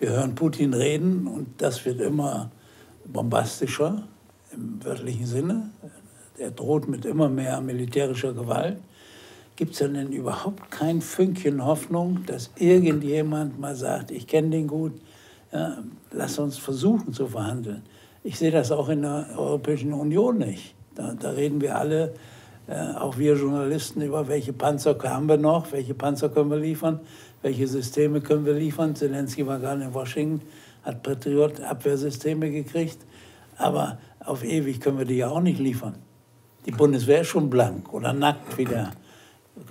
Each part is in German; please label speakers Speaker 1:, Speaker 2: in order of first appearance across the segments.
Speaker 1: Wir hören Putin reden und das wird immer bombastischer im wörtlichen Sinne. Er droht mit immer mehr militärischer Gewalt. Gibt es denn überhaupt kein Fünkchen Hoffnung, dass irgendjemand mal sagt, ich kenne den gut, ja, lass uns versuchen zu verhandeln. Ich sehe das auch in der Europäischen Union nicht. Da, da reden wir alle, auch wir Journalisten, über welche Panzer haben wir noch, welche Panzer können wir liefern, welche Systeme können wir liefern. Zelensky war gerade in Washington, hat Patriot-Abwehrsysteme gekriegt, aber auf ewig können wir die ja auch nicht liefern. Die Bundeswehr ist schon blank oder nackt, wie der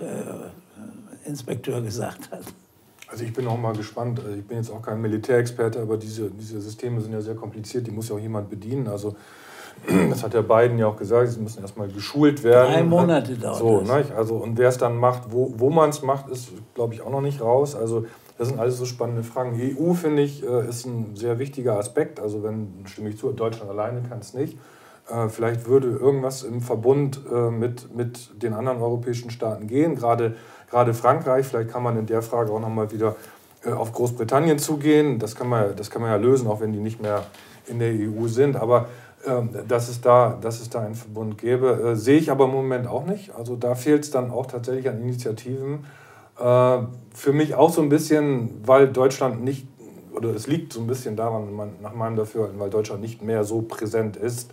Speaker 1: äh, Inspekteur gesagt hat.
Speaker 2: Also ich bin auch mal gespannt. Ich bin jetzt auch kein Militärexperte, aber diese, diese Systeme sind ja sehr kompliziert. Die muss ja auch jemand bedienen. Also das hat der Biden ja auch gesagt, sie müssen erstmal geschult werden.
Speaker 1: Drei Monate dauert
Speaker 2: so, das. Ne? Also, und wer es dann macht, wo, wo man es macht, ist, glaube ich, auch noch nicht raus. Also das sind alles so spannende Fragen. EU, finde ich, äh, ist ein sehr wichtiger Aspekt. Also wenn, stimme ich zu, Deutschland alleine kann es nicht. Äh, vielleicht würde irgendwas im Verbund äh, mit, mit den anderen europäischen Staaten gehen. Gerade, gerade Frankreich, vielleicht kann man in der Frage auch nochmal wieder auf Großbritannien zugehen. Das kann, man, das kann man ja lösen, auch wenn die nicht mehr in der EU sind. Aber dass es da, dass es da einen Verbund gäbe. Äh, sehe ich aber im Moment auch nicht. Also da fehlt es dann auch tatsächlich an Initiativen. Äh, für mich auch so ein bisschen, weil Deutschland nicht, oder es liegt so ein bisschen daran, nach meinem Dafürhalten, weil Deutschland nicht mehr so präsent ist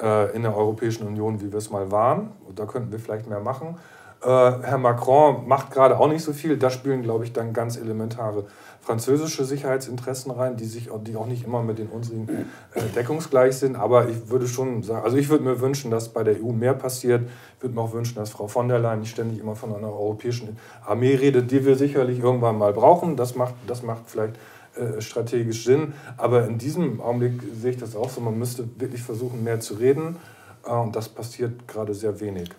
Speaker 2: äh, in der Europäischen Union, wie wir es mal waren. Und da könnten wir vielleicht mehr machen. Äh, Herr Macron macht gerade auch nicht so viel. Da spielen, glaube ich, dann ganz elementare französische Sicherheitsinteressen rein, die, sich, die auch nicht immer mit den unseren äh, deckungsgleich sind. Aber ich würde schon sagen, also ich würde mir wünschen, dass bei der EU mehr passiert. Ich würde mir auch wünschen, dass Frau von der Leyen nicht ständig immer von einer europäischen Armee redet, die wir sicherlich irgendwann mal brauchen. Das macht, das macht vielleicht äh, strategisch Sinn. Aber in diesem Augenblick sehe ich das auch so. Man müsste wirklich versuchen, mehr zu reden. Und das passiert gerade sehr wenig.